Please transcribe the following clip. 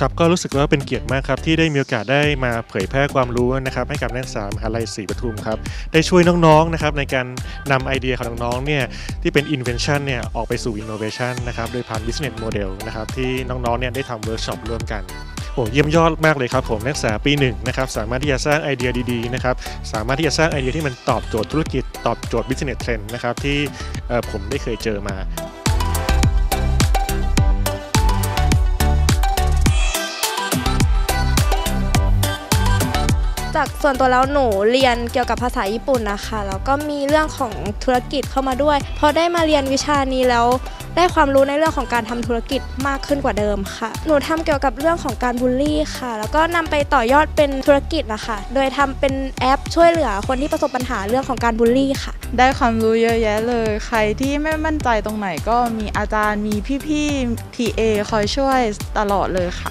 ครับก็รู้สึกว่าเป็นเกียรติมากครับที่ได้มีโอกาสได้มาเผยแพร่ความรู้นะครับให้กับนักศึกษามหาลัยศรีปทุมครับได้ช่วยน้องๆนะครับในการนำไอเดียของน้องๆเนี่ยที่เป็น invention เนี่ยออกไปสู่ innovation นะครับโดยผ่าน business model นะครับที่น้องๆเนี่ยได้ทำเวิร์กช็อปร่วมกันโอ้เยี่ยมยอดมากเลยครับผมนักศึกษาปีหนึ่งนะครับสามารถที่จะสร้างไอเดียดีๆนะครับสามารถที่จะสร้างไอเดียที่มันตอบโจทย์ธุรกิจตอบโจทย์ business trend นะครับที่เอ่อผมได้เคยเจอมา จากส่วนตัวแล้วหนูเรียนเกี่ยวกับภาษาญี่ปุ่นนะคะแล้วก็มีเรื่องของธุรกิจเข้ามาด้วยพอได้มาเรียนวิชานี้แล้ว ได้ความรู้ในเรื่องของการทำธุรกิจมากขึ้นกว่าเดิมค่ะ หนูทำเกี่ยวกับเรื่องของการบูลลี่ค่ะ แล้วก็นำไปต่อยอดเป็นธุรกิจนะคะโดยทำเป็นแอปช่วยเหลือคนที่ประสบปัญหาเรื่องของการบูลลี่ค่ะ ได้ความรู้เยอะแยะเลย ใครที่ไม่มั่นใจตรงไหนก็มีอาจารย์มีพี่ๆ TA คอยช่วยตลอดเลยค่ะ